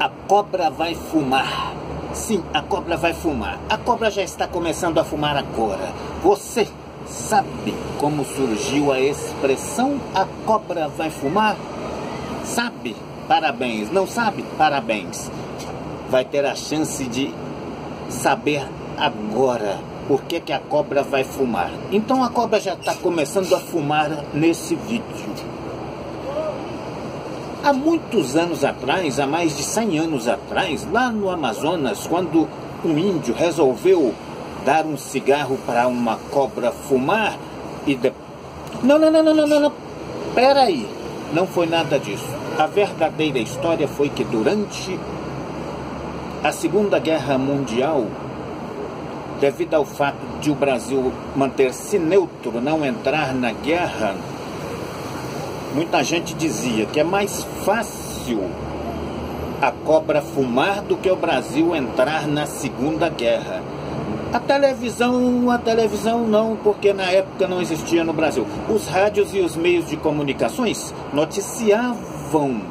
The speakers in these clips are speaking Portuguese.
A cobra vai fumar. Sim, a cobra vai fumar. A cobra já está começando a fumar agora. Você sabe como surgiu a expressão a cobra vai fumar? Sabe? Parabéns. Não sabe? Parabéns. Vai ter a chance de saber agora por que, que a cobra vai fumar. Então a cobra já está começando a fumar nesse vídeo. Há muitos anos atrás, há mais de 100 anos atrás, lá no Amazonas, quando um índio resolveu dar um cigarro para uma cobra fumar e de... Não, não, não, não, não, não, não. Peraí. Não foi nada disso. A verdadeira história foi que durante a Segunda Guerra Mundial, devido ao fato de o Brasil manter-se neutro, não entrar na guerra, muita gente dizia que é mais fácil a cobra fumar do que o Brasil entrar na Segunda Guerra. A televisão, a televisão não, porque na época não existia no Brasil. Os rádios e os meios de comunicações noticiavam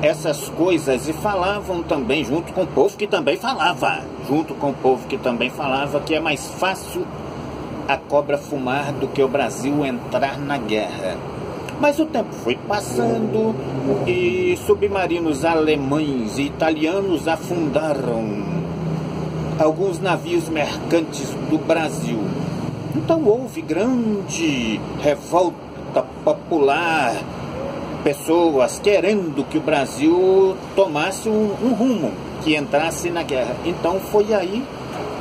essas coisas e falavam também junto com o povo que também falava, junto com o povo que também falava que é mais fácil a cobra fumar do que o Brasil entrar na guerra. Mas o tempo foi passando e submarinos alemães e italianos afundaram alguns navios mercantes do Brasil. Então houve grande revolta popular, pessoas querendo que o Brasil tomasse um, um rumo, que entrasse na guerra. Então foi aí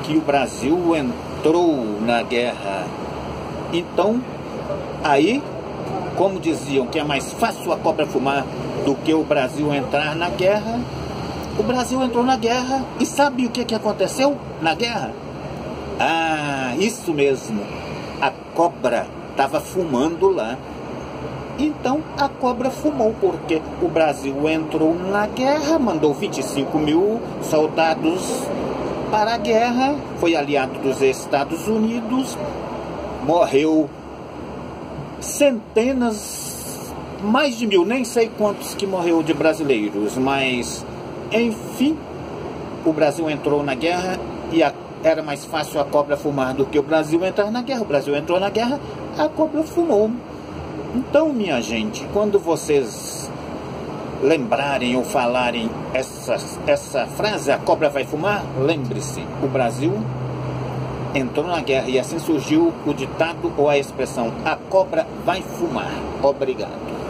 que o Brasil entrou na guerra. Então, aí como diziam que é mais fácil a cobra fumar do que o Brasil entrar na guerra, o Brasil entrou na guerra e sabe o que, que aconteceu na guerra? Ah, isso mesmo. A cobra estava fumando lá. Então a cobra fumou, porque o Brasil entrou na guerra, mandou 25 mil soldados para a guerra, foi aliado dos Estados Unidos, morreu centenas, mais de mil, nem sei quantos que morreu de brasileiros, mas enfim, o Brasil entrou na guerra e a, era mais fácil a cobra fumar do que o Brasil entrar na guerra. O Brasil entrou na guerra, a cobra fumou. Então, minha gente, quando vocês lembrarem ou falarem essa, essa frase, a cobra vai fumar, lembre-se, o Brasil entrou na guerra e assim surgiu o ditado ou a expressão a cobra vai fumar. Obrigado.